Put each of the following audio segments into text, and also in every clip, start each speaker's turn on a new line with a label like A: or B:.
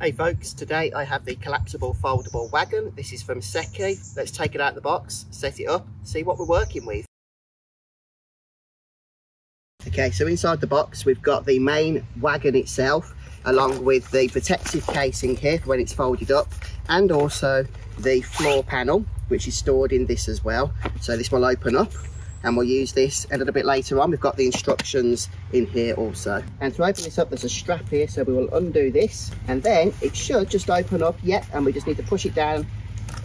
A: Hey folks, today I have the collapsible foldable wagon. This is from Sekey. Let's take it out of the box, set it up, see what we're working with. Okay, so inside the box we've got the main wagon itself along with the protective casing here when it's folded up and also the floor panel which is stored in this as well. So this will open up and we'll use this a little bit later on. We've got the instructions in here also. And to open this up, there's a strap here, so we will undo this and then it should just open up, yet, and we just need to push it down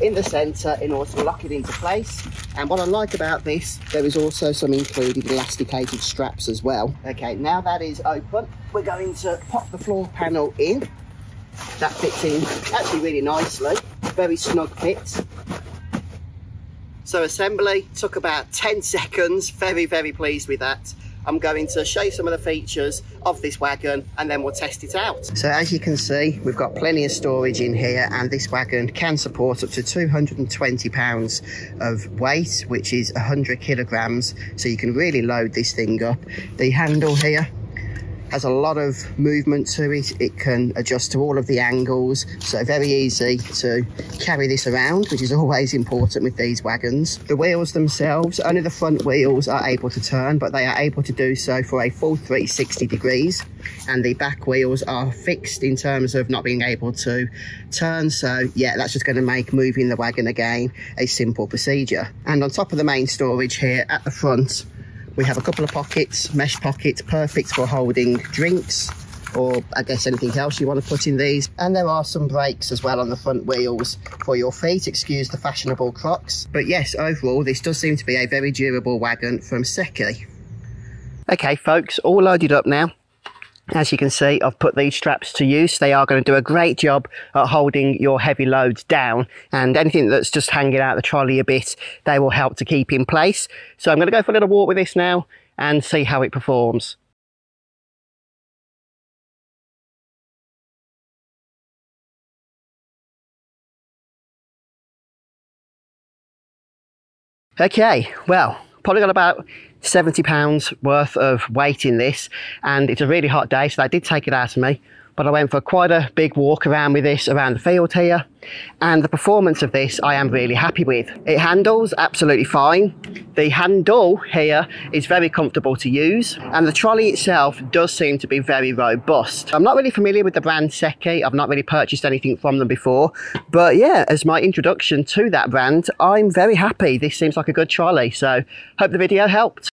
A: in the center in order to lock it into place. And what I like about this, there is also some included elasticated straps as well. Okay, now that is open, we're going to pop the floor panel in. That fits in actually really nicely, very snug fit. So assembly took about 10 seconds. Very, very pleased with that. I'm going to show you some of the features of this wagon and then we'll test it out. So as you can see, we've got plenty of storage in here and this wagon can support up to 220 pounds of weight, which is 100 kilograms. So you can really load this thing up. The handle here has a lot of movement to it. It can adjust to all of the angles, so very easy to carry this around, which is always important with these wagons. The wheels themselves, only the front wheels are able to turn, but they are able to do so for a full 360 degrees. And the back wheels are fixed in terms of not being able to turn. So yeah, that's just gonna make moving the wagon again a simple procedure. And on top of the main storage here at the front, we have a couple of pockets, mesh pockets, perfect for holding drinks or I guess anything else you want to put in these. And there are some brakes as well on the front wheels for your feet, excuse the fashionable crocs. But yes, overall, this does seem to be a very durable wagon from Sekey. Okay, folks, all loaded up now. As you can see, I've put these straps to use. They are going to do a great job at holding your heavy loads down and anything that's just hanging out the trolley a bit, they will help to keep in place. So I'm going to go for a little walk with this now and see how it performs. Okay, well, probably got about 70 pounds worth of weight in this and it's a really hot day so that did take it out of me but I went for quite a big walk around with this around the field here and the performance of this I am really happy with. It handles absolutely fine. The handle here is very comfortable to use and the trolley itself does seem to be very robust. I'm not really familiar with the brand Sekey, I've not really purchased anything from them before but yeah as my introduction to that brand I'm very happy. This seems like a good trolley so hope the video helped.